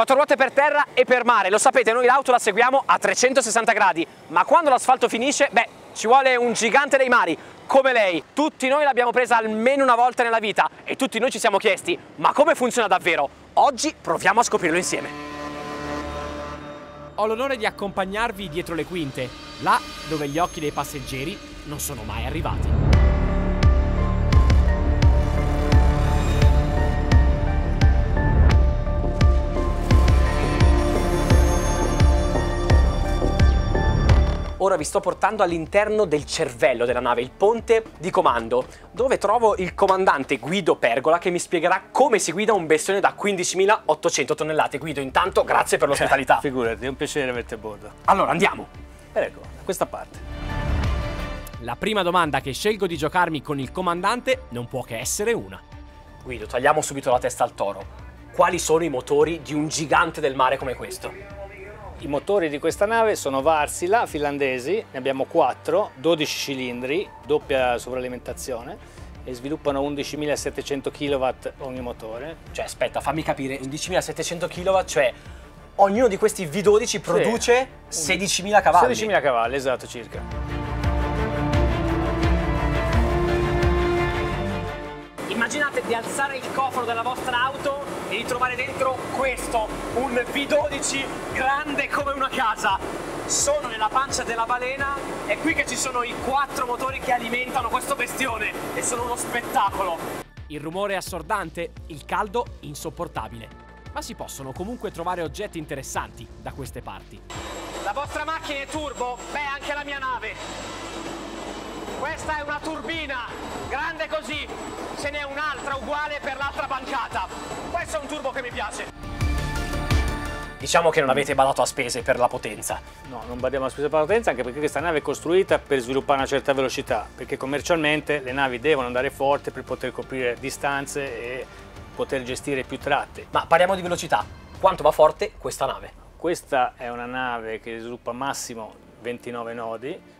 quattro ruote per terra e per mare. Lo sapete, noi l'auto la seguiamo a 360 gradi, ma quando l'asfalto finisce, beh, ci vuole un gigante dei mari, come lei. Tutti noi l'abbiamo presa almeno una volta nella vita e tutti noi ci siamo chiesti, ma come funziona davvero? Oggi proviamo a scoprirlo insieme. Ho l'onore di accompagnarvi dietro le quinte, là dove gli occhi dei passeggeri non sono mai arrivati. Ora vi sto portando all'interno del cervello della nave, il ponte di comando, dove trovo il comandante Guido Pergola che mi spiegherà come si guida un bestione da 15.800 tonnellate. Guido, intanto grazie per l'ospitalità. Figurati, è un piacere averti a bordo. Allora, andiamo. Ecco, da questa parte. La prima domanda che scelgo di giocarmi con il comandante non può che essere una. Guido, tagliamo subito la testa al toro. Quali sono i motori di un gigante del mare come questo? I motori di questa nave sono Varsila finlandesi, ne abbiamo 4, 12 cilindri, doppia sovralimentazione e sviluppano 11.700 kW ogni motore. Cioè, aspetta, fammi capire, 11.700 kW, cioè ognuno di questi V12 produce sì. 16.000 cavalli. 16.000 cavalli, esatto, circa. Immaginate di alzare il cofano della vostra auto e di trovare dentro questo, un V12 grande come una casa. Sono nella pancia della balena, è qui che ci sono i quattro motori che alimentano questo bestione e sono uno spettacolo. Il rumore è assordante, il caldo insopportabile. Ma si possono comunque trovare oggetti interessanti da queste parti. La vostra macchina è turbo? Beh, anche la mia nave. Questa è una turbina, grande così. Ce n'è un'altra uguale per l'altra bancata. Questo è un turbo che mi piace. Diciamo che non avete badato a spese per la potenza. No, non badiamo a spese per la potenza anche perché questa nave è costruita per sviluppare una certa velocità, perché commercialmente le navi devono andare forte per poter coprire distanze e poter gestire più tratte. Ma parliamo di velocità. Quanto va forte questa nave? Questa è una nave che sviluppa massimo 29 nodi,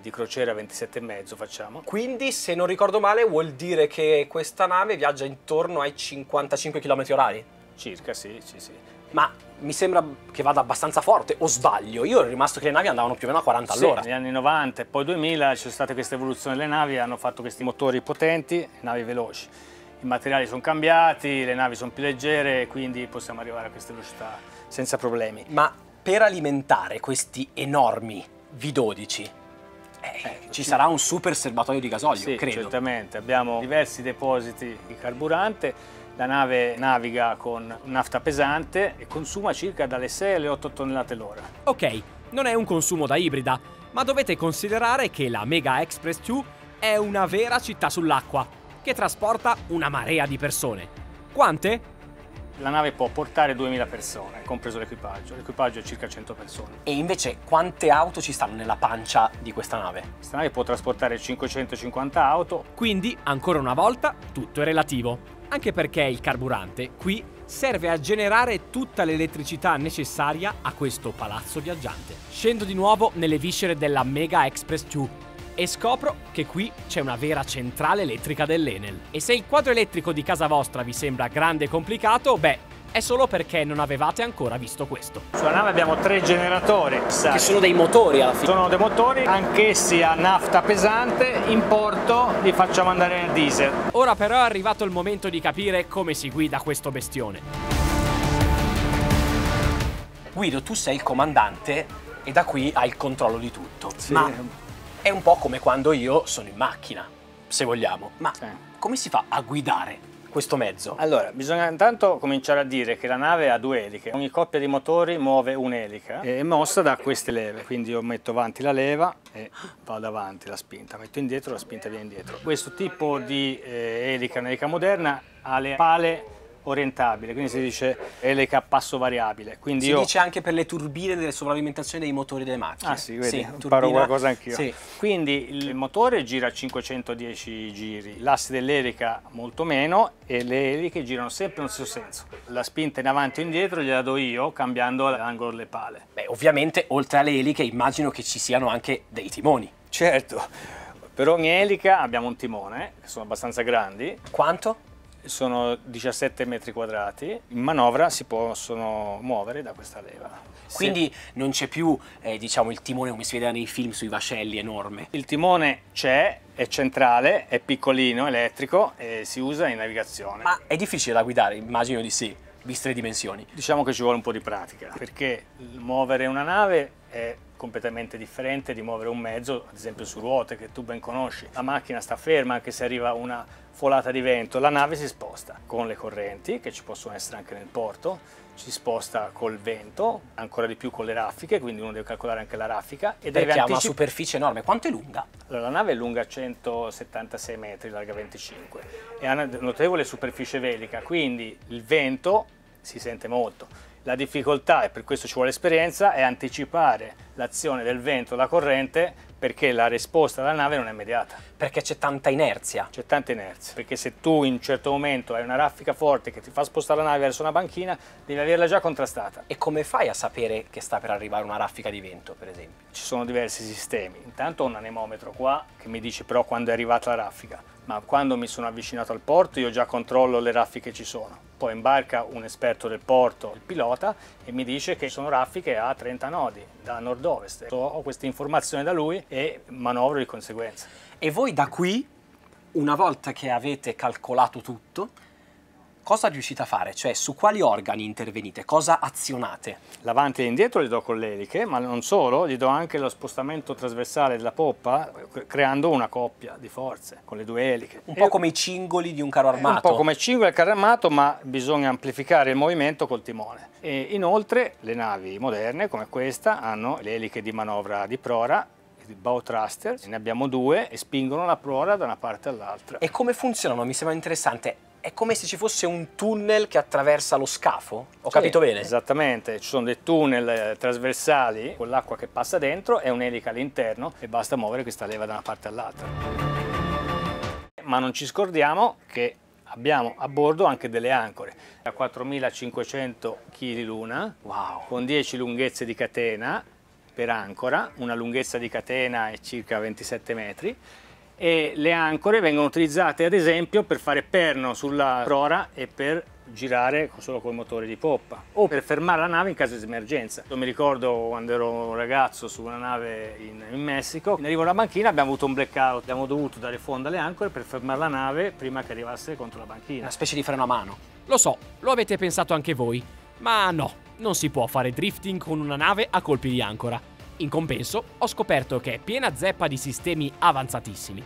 di crociera 27,5 facciamo. Quindi se non ricordo male vuol dire che questa nave viaggia intorno ai 55 km orari? Circa, sì, sì, sì. Ma mi sembra che vada abbastanza forte, o sbaglio? Io ero rimasto che le navi andavano più o meno a 40 sì, all'ora. negli anni 90 e poi 2000 c'è stata questa evoluzione delle navi, hanno fatto questi motori potenti, navi veloci. I materiali sono cambiati, le navi sono più leggere, quindi possiamo arrivare a queste velocità senza problemi. Ma per alimentare questi enormi V12 eh, ci sarà un super serbatoio di gasolio, sì, credo. certamente. Abbiamo diversi depositi di carburante. La nave naviga con nafta pesante e consuma circa dalle 6 alle 8 tonnellate l'ora. Ok, non è un consumo da ibrida, ma dovete considerare che la Mega Express 2 è una vera città sull'acqua, che trasporta una marea di persone. Quante? La nave può portare 2000 persone, compreso l'equipaggio. L'equipaggio è circa 100 persone. E invece quante auto ci stanno nella pancia di questa nave? Questa nave può trasportare 550 auto. Quindi, ancora una volta, tutto è relativo. Anche perché il carburante qui serve a generare tutta l'elettricità necessaria a questo palazzo viaggiante. Scendo di nuovo nelle viscere della Mega Express 2 e scopro che qui c'è una vera centrale elettrica dell'Enel. E se il quadro elettrico di casa vostra vi sembra grande e complicato, beh, è solo perché non avevate ancora visto questo. Sulla nave abbiamo tre generatori. Che sono dei motori alla fine. Sono dei motori, anch'essi a nafta pesante, in porto li facciamo andare a diesel. Ora però è arrivato il momento di capire come si guida questo bestione. Guido, tu sei il comandante e da qui hai il controllo di tutto. Sì. Ma è un po' come quando io sono in macchina, se vogliamo. Ma Sì. come si fa a guidare questo mezzo? Allora, bisogna intanto cominciare a dire che la nave ha due eliche. Ogni coppia di motori muove un'elica e è mossa da queste leve. Quindi io metto avanti la leva e vado avanti la spinta, metto indietro la spinta viene indietro. Questo tipo di eh, elica, un'elica moderna, ha le pale orientabile, quindi si dice elica a passo variabile. Quindi Si io... dice anche per le turbine delle sovralimentazioni dei motori delle macchine. Ah sì, vedi, imparo turbina- qualcosa anch'io. Sì. Quindi il motore gira a 510 giri, l'asse dell'elica molto meno e le eliche girano sempre nello stesso senso. La spinta in avanti o indietro gliela do io cambiando l'angolo delle pale. Beh, ovviamente, oltre alle eliche, immagino che ci siano anche dei timoni. Certo, per ogni elica abbiamo un timone, che sono abbastanza grandi, Quanto? Sono 17 metri quadrati, in manovra si possono muovere da questa leva. Quindi sì. non c'è più eh, diciamo, il timone come si vede nei film sui vascelli enorme? Il timone c'è, è centrale, è piccolino, elettrico e si usa in navigazione. Ma è difficile da guidare? Immagino di sì, viste le dimensioni. Diciamo che ci vuole un po' di pratica, perché muovere una nave è completamente differente di muovere un mezzo, ad esempio su ruote, che tu ben conosci. La macchina sta ferma anche se arriva una folata di vento, la nave si sposta con le correnti, che ci possono essere anche nel porto, si sposta col vento, ancora di più con le raffiche, quindi uno deve calcolare anche la raffica. E Perché ha una superficie enorme, quanto è lunga? Allora, la nave è lunga 176 metri, larga 25, e ha una notevole superficie velica, quindi il vento si sente molto la difficoltà, e per questo ci vuole esperienza, è anticipare l'azione del vento, la corrente, perché la risposta della nave non è immediata. Perché c'è tanta inerzia. C'è tanta inerzia, perché se tu in un certo momento hai una raffica forte che ti fa spostare la nave verso una banchina, devi averla già contrastata. E come fai a sapere che sta per arrivare una raffica di vento, per esempio? Ci sono diversi sistemi. Intanto ho un anemometro qua che mi dice però quando è arrivata la raffica, ma quando mi sono avvicinato al porto io già controllo le raffiche che ci sono poi imbarca un esperto del porto, il pilota, e mi dice che sono raffiche a 30 nodi da nord-ovest. Ho queste informazioni da lui e manovro di conseguenza. E voi da qui, una volta che avete calcolato tutto, cosa riuscite a fare? Cioè su quali organi intervenite? Cosa azionate? L'avanti e l'indietro li do con le eliche, ma non solo, gli do anche lo spostamento trasversale della poppa creando una coppia di forze con le due eliche. Un po' come i cingoli di un carro armato. Un po' come i cingoli del carro armato, ma bisogna amplificare il movimento col timone. E inoltre le navi moderne come questa hanno le eliche di manovra di prora bow thruster, ne abbiamo due e spingono la prora da una parte all'altra. E come funzionano? Mi sembra interessante è come se ci fosse un tunnel che attraversa lo scafo? Ho sì, capito bene? Esattamente, ci sono dei tunnel eh, trasversali con l'acqua che passa dentro e un'elica all'interno e basta muovere questa leva da una parte all'altra. Ma non ci scordiamo che abbiamo a bordo anche delle ancore da 4500 kg l'una, wow. con 10 lunghezze di catena per ancora, una lunghezza di catena è circa 27 metri e le ancore vengono utilizzate ad esempio per fare perno sulla prora e per girare solo col motore di poppa o per fermare la nave in caso di emergenza. Io mi ricordo quando ero un ragazzo su una nave in, in Messico, in arrivo alla banchina abbiamo avuto un blackout, abbiamo dovuto dare fondo alle ancore per fermare la nave prima che arrivasse contro la banchina. Una specie di freno a mano. Lo so, lo avete pensato anche voi, ma no, non si può fare drifting con una nave a colpi di ancora. In compenso, ho scoperto che è piena zeppa di sistemi avanzatissimi.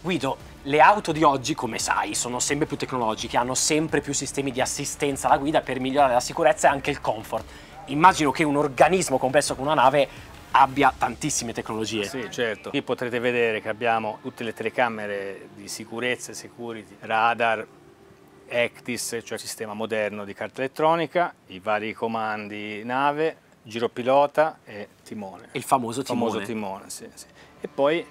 Guido, le auto di oggi, come sai, sono sempre più tecnologiche, hanno sempre più sistemi di assistenza alla guida per migliorare la sicurezza e anche il comfort. Immagino che un organismo complesso come una nave abbia tantissime tecnologie. Sì, certo. Qui potrete vedere che abbiamo tutte le telecamere di sicurezza e security, radar, ECTIS, cioè sistema moderno di carta elettronica, i vari comandi nave, giropilota e timone. Il famoso timone. Il famoso timone, sì, sì. E poi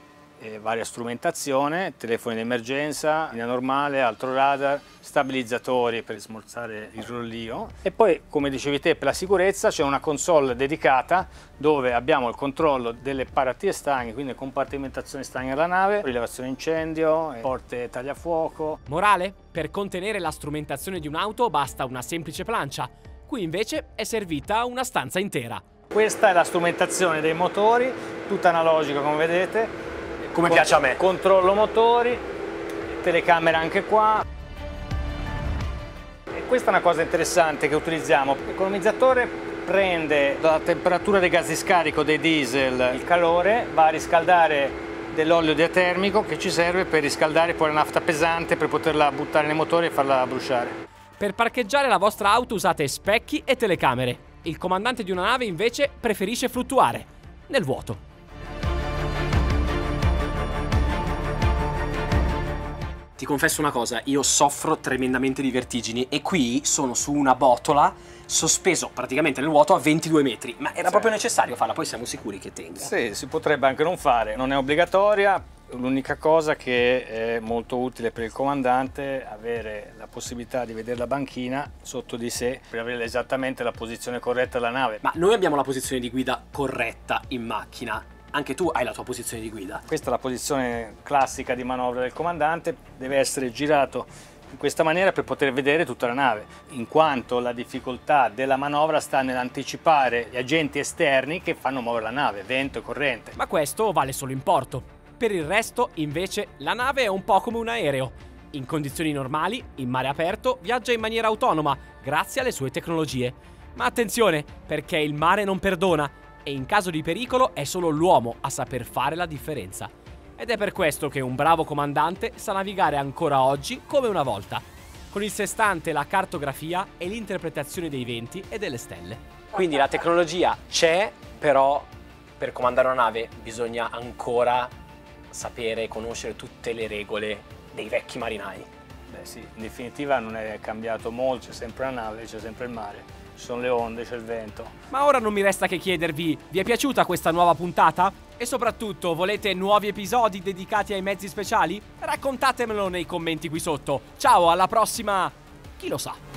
eh, varia strumentazione, telefoni di emergenza, linea normale, altro radar, stabilizzatori per smorzare il rollio e poi come dicevi te per la sicurezza c'è una console dedicata dove abbiamo il controllo delle paratie stagni, quindi compartimentazione stagni alla nave, rilevazione incendio, porte tagliafuoco. Morale? Per contenere la strumentazione di un'auto basta una semplice plancia, qui invece è servita una stanza intera. Questa è la strumentazione dei motori, tutta analogica come vedete, come Con piace a me. Controllo motori, telecamera anche qua. E questa è una cosa interessante che utilizziamo. L'economizzatore prende la temperatura dei gas di scarico dei diesel, il calore, va a riscaldare dell'olio diatermico che ci serve per riscaldare poi la nafta pesante per poterla buttare nei motori e farla bruciare. Per parcheggiare la vostra auto usate specchi e telecamere. Il comandante di una nave invece preferisce fluttuare nel vuoto. Ti confesso una cosa, io soffro tremendamente di vertigini e qui sono su una botola sospeso praticamente nel vuoto a 22 metri, ma era sì. proprio necessario farla, poi siamo sicuri che tenga. Sì, si potrebbe anche non fare, non è obbligatoria, l'unica cosa che è molto utile per il comandante è avere la possibilità di vedere la banchina sotto di sé per avere esattamente la posizione corretta della nave. Ma noi abbiamo la posizione di guida corretta in macchina, anche tu hai la tua posizione di guida. Questa è la posizione classica di manovra del comandante, deve essere girato in questa maniera per poter vedere tutta la nave, in quanto la difficoltà della manovra sta nell'anticipare gli agenti esterni che fanno muovere la nave, vento e corrente. Ma questo vale solo in porto. Per il resto, invece, la nave è un po' come un aereo. In condizioni normali, in mare aperto, viaggia in maniera autonoma, grazie alle sue tecnologie. Ma attenzione, perché il mare non perdona e in caso di pericolo è solo l'uomo a saper fare la differenza. Ed è per questo che un bravo comandante sa navigare ancora oggi come una volta, con il sestante, la cartografia e l'interpretazione dei venti e delle stelle. Quindi la tecnologia c'è, però per comandare una nave bisogna ancora sapere e conoscere tutte le regole dei vecchi marinai. Beh sì, in definitiva non è cambiato molto, c'è sempre la nave, c'è sempre il mare, ci sono le onde, c'è il vento. Ma ora non mi resta che chiedervi, vi è piaciuta questa nuova puntata? E soprattutto, volete nuovi episodi dedicati ai mezzi speciali? Raccontatemelo nei commenti qui sotto. Ciao, alla prossima... chi lo sa?